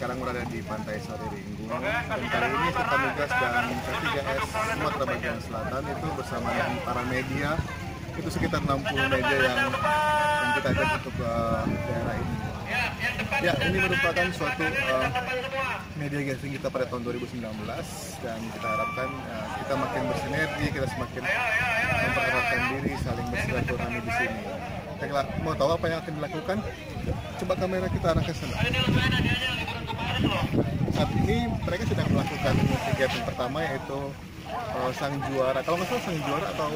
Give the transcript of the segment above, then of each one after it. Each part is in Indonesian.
berada di Pantai Sari Ringgung dan kali ini Migas dan K3S Sumatera bagian selatan itu bersama dengan para media itu sekitar 60 media yang, yang kita ajak untuk uh, daerah ini. Ya, ini merupakan suatu uh, media gathering kita pada tahun 2019 dan kita harapkan uh, kita makin bersinergi, kita semakin mempereratkan diri, saling bersilaturahmi di sini. Baiklah, mau tahu apa yang akan dilakukan? Coba kamera kita arahkan sana. Saat ini mereka sedang melakukan kegiatan pertama yaitu uh, sang juara. Kalau nggak salah sang juara atau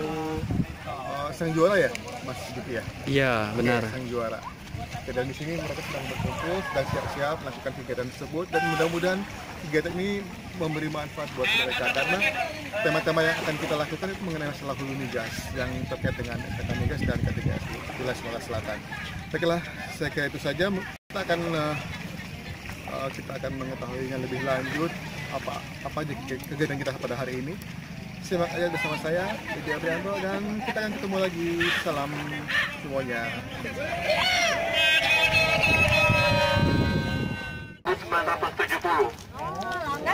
uh, sang juara ya, Mas gitu ya? Iya, benar. Oke, sang juara. Oke, dan di sini mereka sedang berkumpul, sedang siap-siap melakukan kegiatan tersebut dan mudah-mudahan kegiatan ini memberi manfaat buat mereka karena tema-tema yang akan kita lakukan itu mengenai masalah hulu migas yang terkait dengan kata migas dan K3S di wilayah Selatan. Baiklah, saya kira itu saja. Kita akan uh, uh, kita akan mengetahuinya lebih lanjut apa apa aja ke- kegiatan kita pada hari ini. Simak aja bersama saya, Didi Aprianto, dan kita akan ketemu lagi. Salam semuanya. 1970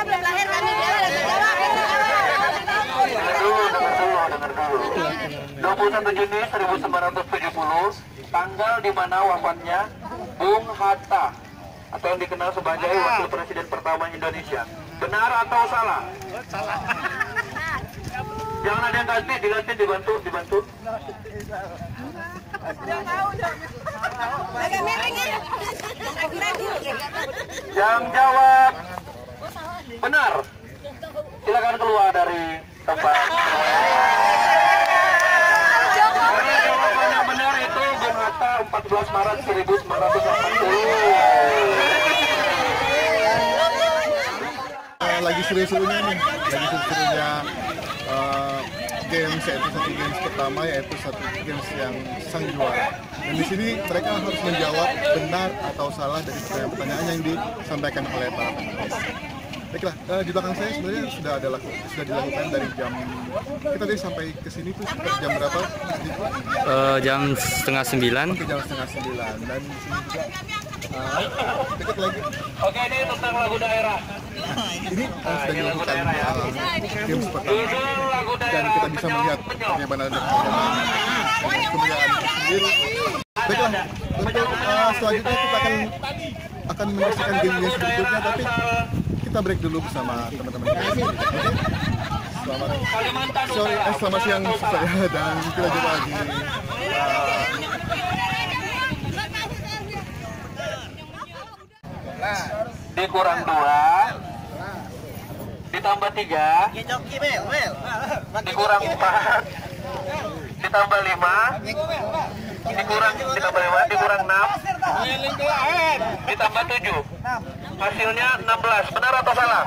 belum lahir kami dia udah jawab. Dengar dulu, dengar dulu, dengar dulu 21 Juni 1970 Tanggal di mana wafatnya Bung Hatta Atau yang dikenal sebagai Wakil Presiden pertama Indonesia. Benar atau salah? Jangan ada yang ganti, diganti, dibantu, dibantu. Ya. Yang jawab benar. Silakan keluar dari tempat. Karena jawaban yang benar itu Bung Hatta 14 Maret 1940 Eh, lagi seru-serunya nih, lagi seru-serunya eh, games yaitu satu games pertama yaitu satu games yang sang juara. Dan di sini mereka harus menjawab benar atau salah dari pertanyaan-pertanyaan yang disampaikan oleh para Baiklah, eh, di belakang saya sebenarnya sudah ada laku, sudah dilakukan dari jam kita tadi sampai ke sini tuh sekitar jam berapa? Eh, jam setengah sembilan. Ke jam setengah sembilan. Dan di sini juga eh, dekat lagi. Oke ini tentang lagu daerah. Ini uh, sudah dilakukan uh, games pertama dan daerah kita bisa melihat bagaimana ada kemeriahan sendiri. Baiklah, untuk uh, selanjutnya kita akan akan menyaksikan game-game berikutnya, tapi kita break dulu bersama teman-teman kita. Oke? Selamat sorry, eh, selamat siang saya dan kita jumpa lagi. Dikurang 2 Ditambah 3 Dikurang 4 Ditambah 5 Dikurang Ditambah 5 Dikurang 6 Ditambah 7 Hasilnya 16 Benar atau salah?